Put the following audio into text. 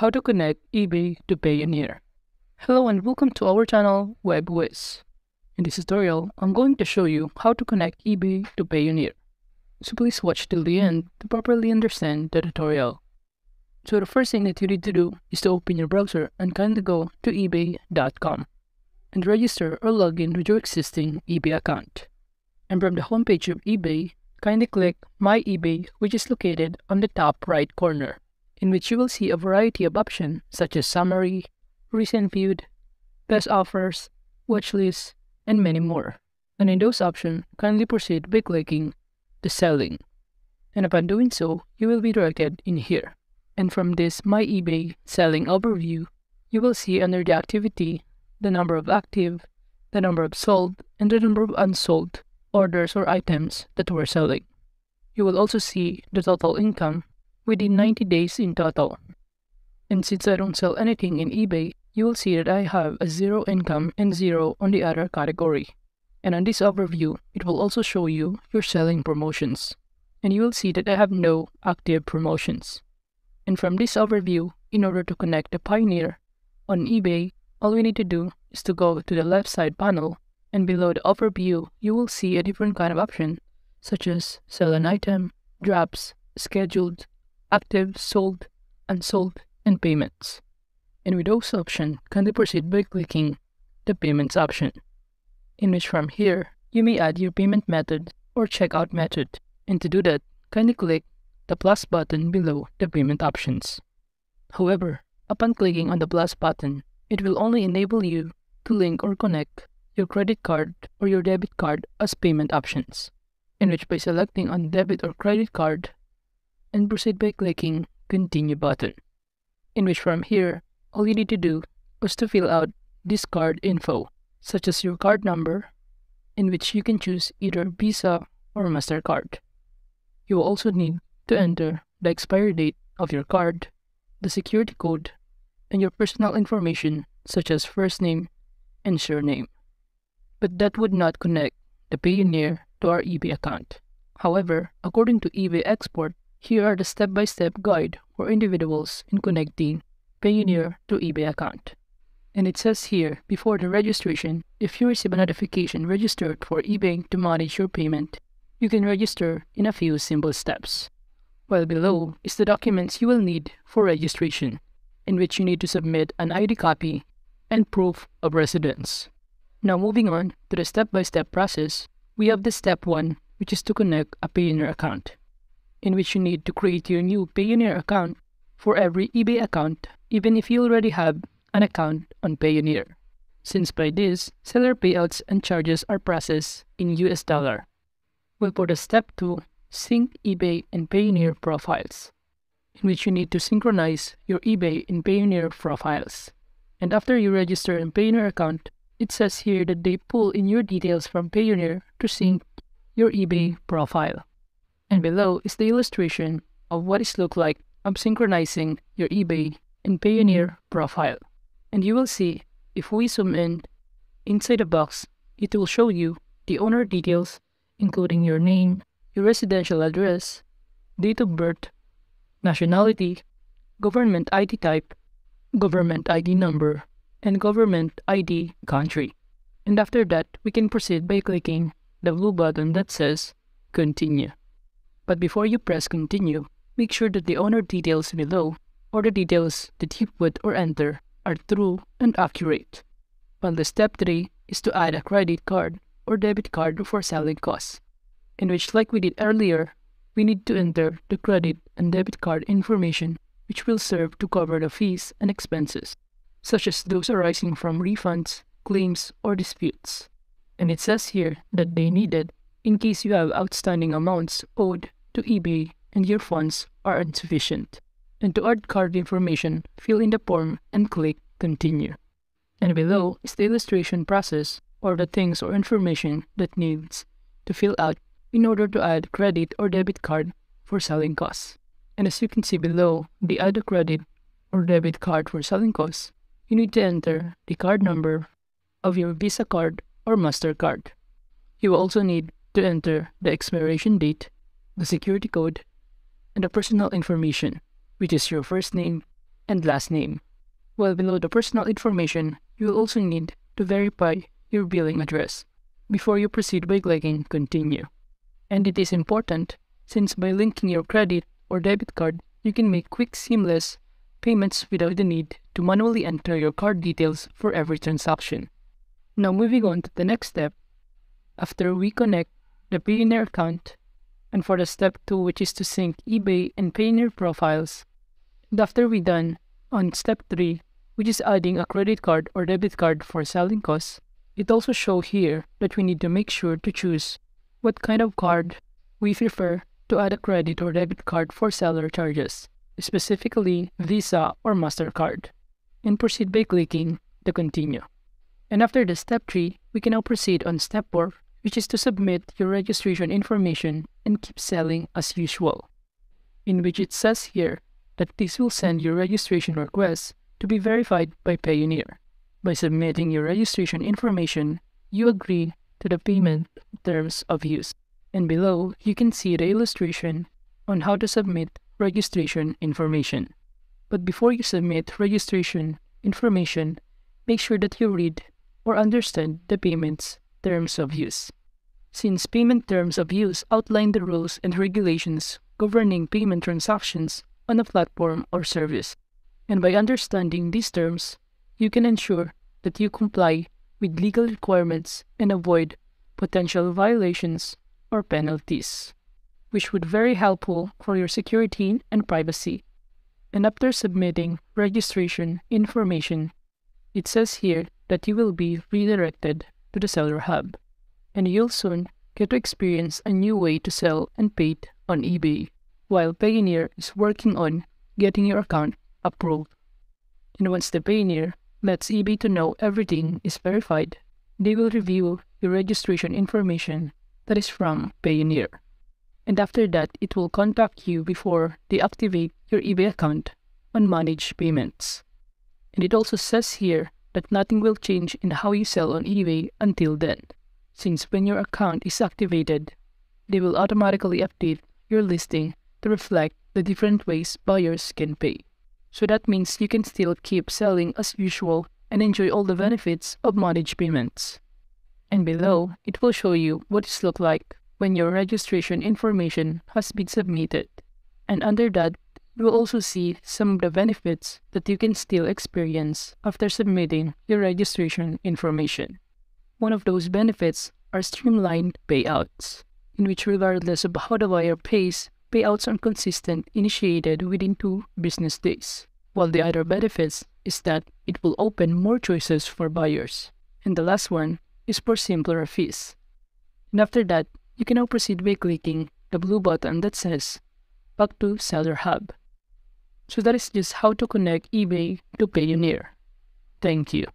How to connect eBay to Payoneer. Hello and welcome to our channel Web Whizz. In this tutorial, I'm going to show you how to connect eBay to Payoneer. So please watch till the end to properly understand the tutorial. So the first thing that you need to do is to open your browser and kindly go to ebay.com and register or log in with your existing eBay account. And from the homepage of eBay, kindly click My eBay which is located on the top right corner in which you will see a variety of options such as summary, recent viewed, best offers, watch list, and many more. And in those options, kindly proceed by clicking the selling. And upon doing so, you will be directed in here. And from this My eBay selling overview, you will see under the activity the number of active, the number of sold, and the number of unsold orders or items that were selling. You will also see the total income within 90 days in total. And since I don't sell anything in eBay, you will see that I have a zero income and zero on the other category. And on this overview, it will also show you your selling promotions. And you will see that I have no active promotions. And from this overview, in order to connect the Payoneer on eBay, all we need to do is to go to the left side panel and below the overview, you will see a different kind of option such as sell an item, drops, scheduled, active, sold, unsold, and payments. And with those options, kindly proceed by clicking the payments option, in which from here, you may add your payment method or checkout method. And to do that, kindly click the plus button below the payment options. However, upon clicking on the plus button, it will only enable you to link or connect your credit card or your debit card as payment options, in which by selecting on debit or credit card, and proceed by clicking Continue button, in which from here, all you need to do is to fill out this card info, such as your card number, in which you can choose either Visa or MasterCard. You will also need to enter the expiry date of your card, the security code, and your personal information such as first name and surname. But that would not connect the Payoneer to our eBay account. However, according to eBay Export, here are the step-by-step guide for individuals in connecting Payoneer to eBay account. And it says here, before the registration, if you receive a notification registered for eBay to manage your payment, you can register in a few simple steps. While below is the documents you will need for registration, in which you need to submit an ID copy and proof of residence. Now moving on to the step-by-step process, we have the step 1, which is to connect a Payoneer account in which you need to create your new Payoneer account for every eBay account, even if you already have an account on Payoneer, since by this, seller payouts and charges are processed in US dollar. We'll for the step 2, sync eBay and Payoneer profiles, in which you need to synchronize your eBay and Payoneer profiles. And after you register a Payoneer account, it says here that they pull in your details from Payoneer to sync your eBay profile. And below is the illustration of what it looks like of synchronizing your eBay and Payoneer profile. And you will see, if we zoom in, inside the box, it will show you the owner details, including your name, your residential address, date of birth, nationality, government ID type, government ID number, and government ID country. And after that, we can proceed by clicking the blue button that says Continue. But before you press continue, make sure that the owner details below or the details that you put or enter are true and accurate. While the step 3 is to add a credit card or debit card for selling costs, in which like we did earlier, we need to enter the credit and debit card information which will serve to cover the fees and expenses, such as those arising from refunds, claims, or disputes. And it says here that they need it in case you have outstanding amounts owed to eBay and your funds are insufficient. And to add card information, fill in the form and click Continue. And below is the illustration process or the things or information that needs to fill out in order to add credit or debit card for selling costs. And as you can see below, the add a credit or debit card for selling costs, you need to enter the card number of your Visa card or MasterCard. You will also need to enter the expiration date, the security code, and the personal information, which is your first name and last name. While below the personal information, you will also need to verify your billing address before you proceed by clicking Continue. And it is important since by linking your credit or debit card, you can make quick, seamless payments without the need to manually enter your card details for every transaction. Now moving on to the next step. After we connect the Payoneer account and for the step 2 which is to sync eBay and Payoneer profiles, and after we done on step 3, which is adding a credit card or debit card for selling costs, it also show here that we need to make sure to choose what kind of card we prefer to add a credit or debit card for seller charges, specifically Visa or MasterCard, and proceed by clicking the continue. And after the step 3, we can now proceed on step 4, which is to submit your registration information and keep selling as usual, in which it says here that this will send your registration request to be verified by Payoneer. By submitting your registration information, you agree to the payment terms of use. And below, you can see the illustration on how to submit registration information. But before you submit registration information, make sure that you read or understand the payment's terms of use. Since payment terms of use outline the rules and regulations governing payment transactions on a platform or service. And by understanding these terms, you can ensure that you comply with legal requirements and avoid potential violations or penalties, which would be very helpful for your security and privacy. And after submitting registration information, it says here that you will be redirected to the Seller Hub, and you'll soon get to experience a new way to sell and pay on eBay, while Payoneer is working on getting your account approved. And once the Payoneer lets eBay to know everything is verified, they will review your registration information that is from Payoneer. And after that, it will contact you before they activate your eBay account on Manage Payments. And it also says here that nothing will change in how you sell on eBay until then, since when your account is activated, they will automatically update your listing to reflect the different ways buyers can pay. So that means you can still keep selling as usual and enjoy all the benefits of managed payments. And below, it will show you what it looks like when your registration information has been submitted. And under that, you will also see some of the benefits that you can still experience after submitting your registration information. One of those benefits are streamlined payouts, in which regardless of how the buyer pays, payouts are consistent initiated within two business days, while the other benefits is that it will open more choices for buyers. And the last one is for simpler fees. And after that, you can now proceed by clicking the blue button that says Back to Seller Hub. So that is just how to connect eBay to Payoneer. Thank you.